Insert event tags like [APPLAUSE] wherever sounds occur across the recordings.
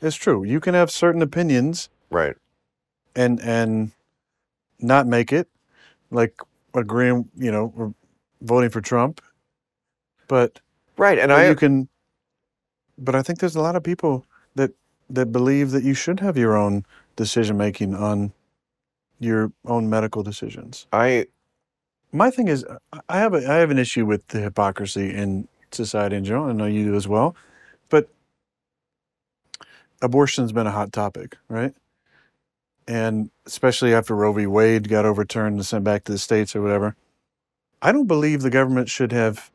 It's true. You can have certain opinions Right. and and not make it, like agreeing, you know, voting for Trump. But, Right. And I you can. But I think there's a lot of people that that believe that you should have your own decision making on your own medical decisions. I My thing is, I- I have a I have an issue with the hypocrisy in society in general. I know you do as well, but abortion's been a hot topic, right? And especially after Roe v. Wade got overturned and sent back to the states or whatever, I don't believe the government should have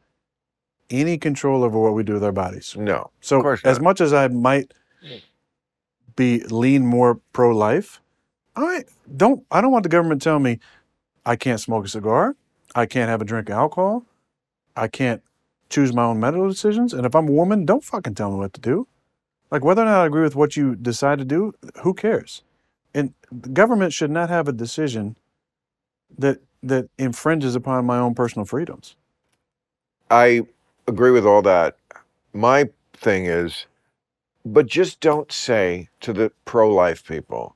any control over what we do with our bodies. no. So as much as I might be lean more pro life, I don't I don't want the government telling me I can't smoke a cigar, I can't have a drink of alcohol, I can't choose my own medical decisions. And if I'm a woman, don't fucking tell me what to do. Like whether or not I agree with what you decide to do, who cares? And the government should not have a decision that that infringes upon my own personal freedoms. I agree with all that. My thing is, but just don't say to the pro life people,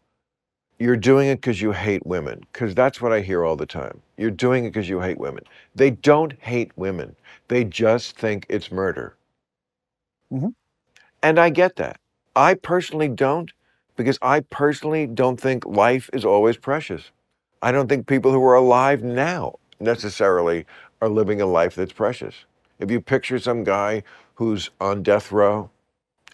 you're doing it because you hate women, because that's what I hear all the time. You're doing it because you hate women. They don't hate women, they just think it's murder. Mhm. And I get that. I personally don't, because I personally don't think life is always precious. I don't think people who are alive now necessarily are living a life that's precious. If you picture some guy who's on death row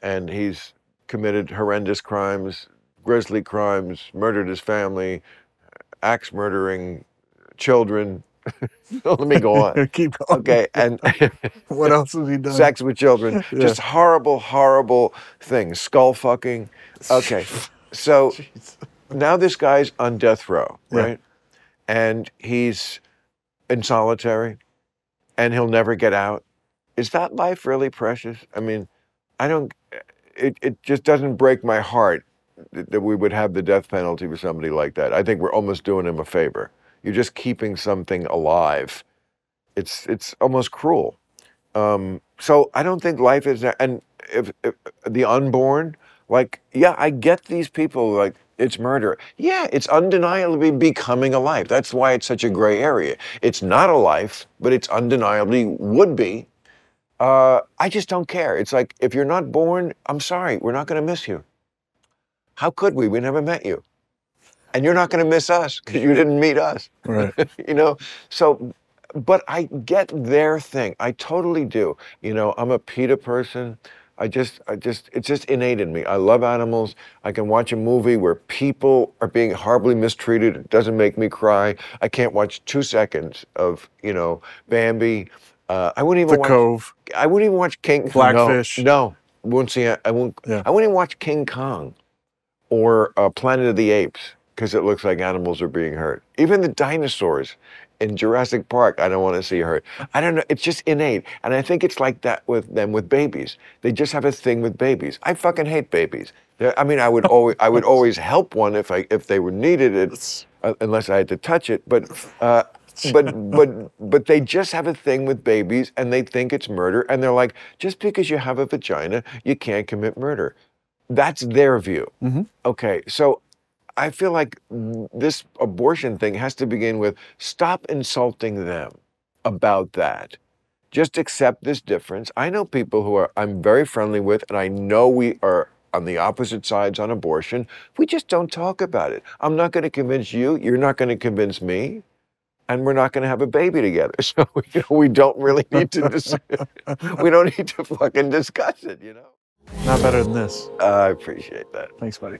and he's committed horrendous crimes, grisly crimes, murdered his family, axe murdering children. [LAUGHS] Let me go on. [LAUGHS] Keep going. Okay, and [LAUGHS] What else has he done? sex with children, Yeah. just horrible, horrible things, skull fucking. Okay, so Jeez. now this guy's on death row, Yeah. right? And he's in solitary and he'll never get out. Is that life really precious? I mean, I don't, it, it just doesn't break my heart that we would have the death penalty for somebody like that. I think we're almost doing him a favor. You're just keeping something alive. It's, it's almost cruel. Um, so I don't think life is, and if, if the unborn, like, yeah, I get these people like it's murder. Yeah, it's undeniably becoming a life. That's why it's such a gray area. It's not a life, but it's undeniably would be. Uh, I just don't care. It's like if you're not born, I'm sorry, we're not going to miss you. How could we? We never met you, and you're not going to miss us because you didn't meet us. Right. [LAUGHS] you know? So but i get their thing. I totally do. You know i'm a peta person. I just i just it's just innate in me. I love animals. I can watch a movie where people are being horribly mistreated. It doesn't make me cry. I can't watch two seconds of you know bambi. Uh, i wouldn't even The watch Cove. i wouldn't even watch king Blackfish. no, no. Won't see i won't Yeah. i wouldn't even watch king kong or uh, Planet of the Apes because it looks like animals are being hurt. Even the dinosaurs in Jurassic Park, I don't want to see hurt. I don't know. It's just innate, and I think it's like that with them with babies. They just have a thing with babies. I fucking hate babies. They're- I mean, I would [LAUGHS] always, I would always help one if I if they were needed it, uh, unless I had to touch it. But. Uh, but but but they just have a thing with babies and they think it's murder and they're like just because you have a vagina you can't commit murder that's their view Mhm. okay so i feel like this abortion thing has to begin with stop insulting them about that. Just accept this difference. I know people who are i'm very friendly with and i know we are on the opposite sides on abortion. We just don't talk about it. I'm not going to convince you you're not going to convince me and we're not going to have a baby together. [LAUGHS] So you know, we don't really need to dis- [LAUGHS] we don't need to fucking discuss it you know? Not better than this. i appreciate that. Thanks, buddy.